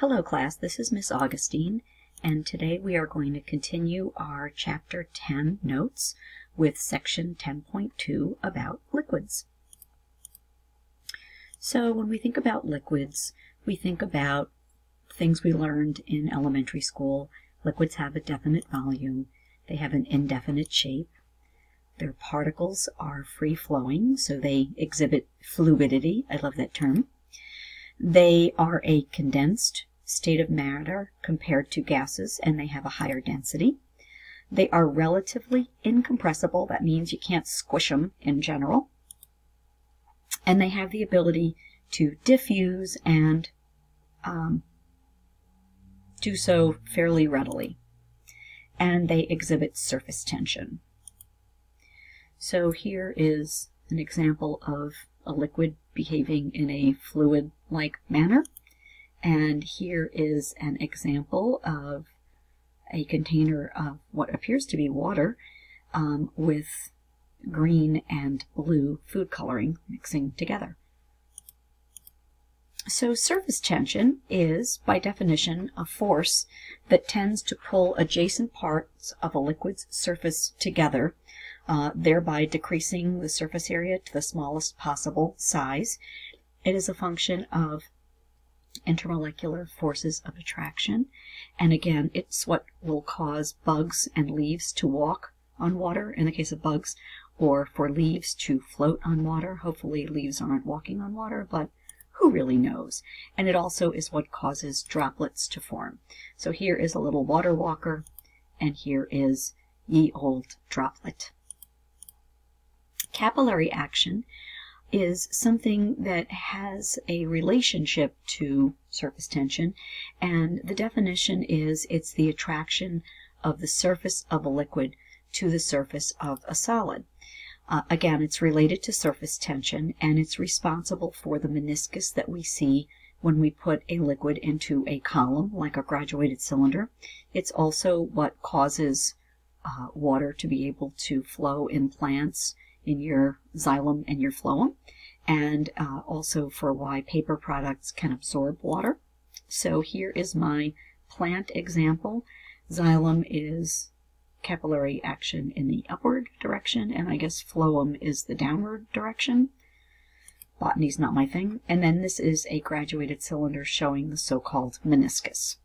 Hello class, this is Miss Agostine, and today we are going to continue our Chapter 10 notes with Section 10.2 about liquids. So when we think about liquids, we think about things we learned in elementary school. Liquids have a definite volume, they have an indefinite shape, their particles are free-flowing, so they exhibit fluidity. I love that term. They are a condensed state of matter compared to gases, and they have a higher density. They are relatively incompressible. That means you can't squish them in general. And they have the ability to diffuse and um, do so fairly readily. And they exhibit surface tension. So here is an example of a liquid behaving in a fluid-like manner. And here is an example of a container of what appears to be water um, with green and blue food coloring mixing together. So surface tension is, by definition, a force that tends to pull adjacent parts of a liquid's surface together, uh, thereby decreasing the surface area to the smallest possible size. It is a function of intermolecular forces of attraction. And again, it's what will cause bugs and leaves to walk on water in the case of bugs, or for leaves to float on water. Hopefully leaves aren't walking on water, but who really knows? And it also is what causes droplets to form. So here is a little water walker, and here is ye old droplet. Capillary action is something that has a relationship to surface tension, and the definition is it's the attraction of the surface of a liquid to the surface of a solid. Uh, again, it's related to surface tension, and it's responsible for the meniscus that we see when we put a liquid into a column, like a graduated cylinder. It's also what causes uh, water to be able to flow in plants in your xylem and your phloem, and uh, also for why paper products can absorb water. So here is my plant example. Xylem is capillary action in the upward direction, and I guess phloem is the downward direction. Botany's not my thing. And then this is a graduated cylinder showing the so-called meniscus.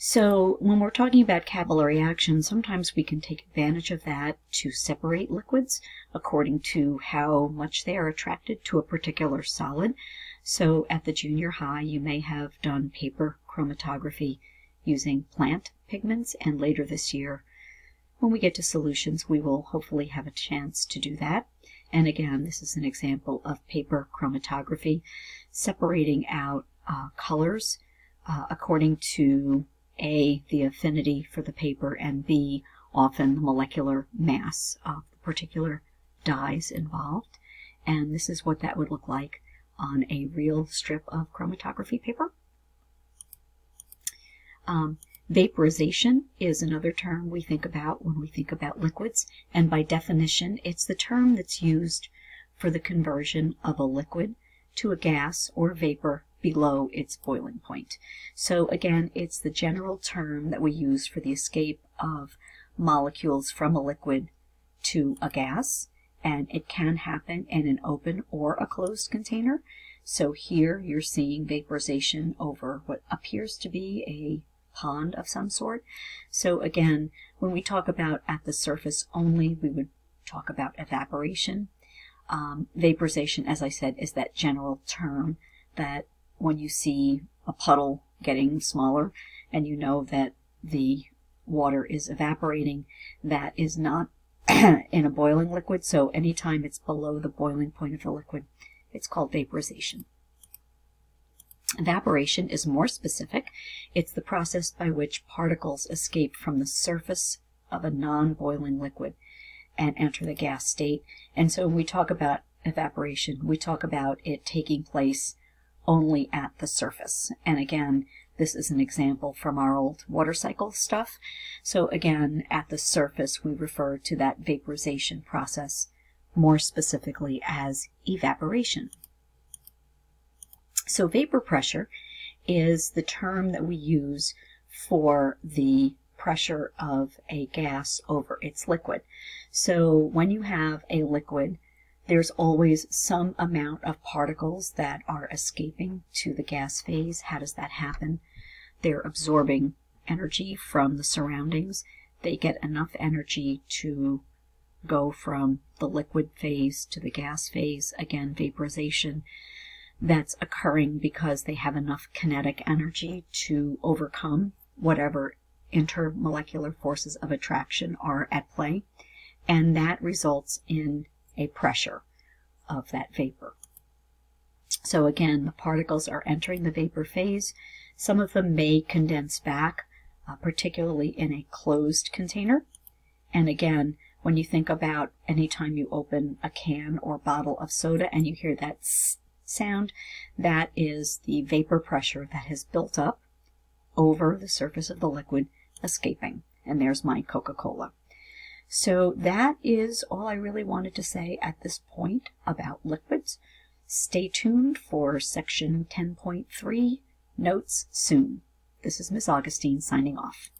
So when we're talking about capillary action, sometimes we can take advantage of that to separate liquids according to how much they are attracted to a particular solid. So at the junior high, you may have done paper chromatography using plant pigments, and later this year, when we get to solutions, we will hopefully have a chance to do that. And again, this is an example of paper chromatography, separating out uh, colors uh, according to a, the affinity for the paper, and B, often the molecular mass of the particular dyes involved. And this is what that would look like on a real strip of chromatography paper. Um, vaporization is another term we think about when we think about liquids, and by definition, it's the term that's used for the conversion of a liquid to a gas or vapor below its boiling point. So again, it's the general term that we use for the escape of molecules from a liquid to a gas, and it can happen in an open or a closed container. So here you're seeing vaporization over what appears to be a pond of some sort. So again, when we talk about at the surface only, we would talk about evaporation. Um, vaporization, as I said, is that general term that when you see a puddle getting smaller and you know that the water is evaporating, that is not in a boiling liquid. So anytime it's below the boiling point of the liquid, it's called vaporization. Evaporation is more specific. It's the process by which particles escape from the surface of a non-boiling liquid and enter the gas state. And so when we talk about evaporation, we talk about it taking place only at the surface. And again, this is an example from our old water cycle stuff. So again, at the surface, we refer to that vaporization process more specifically as evaporation. So vapor pressure is the term that we use for the pressure of a gas over its liquid. So when you have a liquid, there's always some amount of particles that are escaping to the gas phase. How does that happen? They're absorbing energy from the surroundings. They get enough energy to go from the liquid phase to the gas phase, again, vaporization. That's occurring because they have enough kinetic energy to overcome whatever intermolecular forces of attraction are at play, and that results in a pressure of that vapor. So again, the particles are entering the vapor phase. Some of them may condense back, uh, particularly in a closed container. And again, when you think about anytime you open a can or bottle of soda and you hear that sound, that is the vapor pressure that has built up over the surface of the liquid escaping. And there's my Coca-Cola. So that is all I really wanted to say at this point about liquids. Stay tuned for section 10.3 notes soon. This is Ms. Agostine signing off.